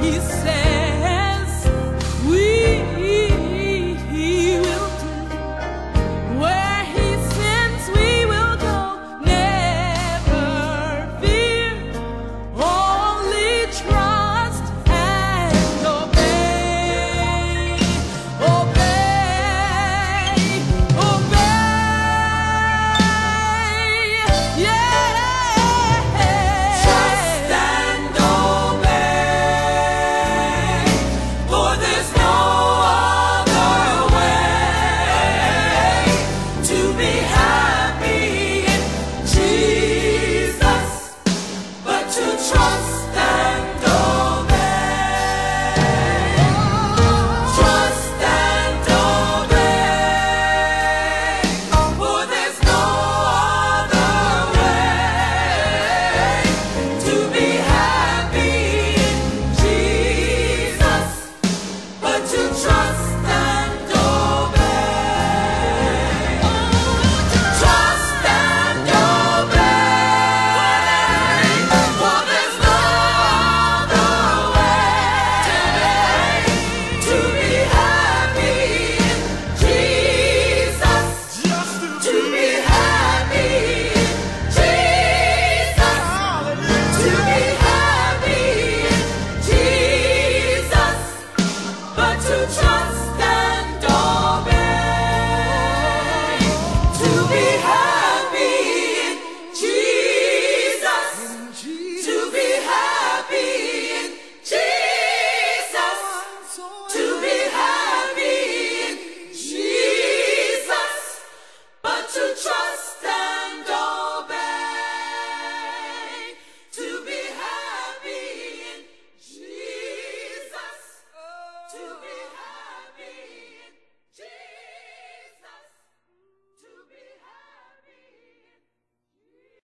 He said.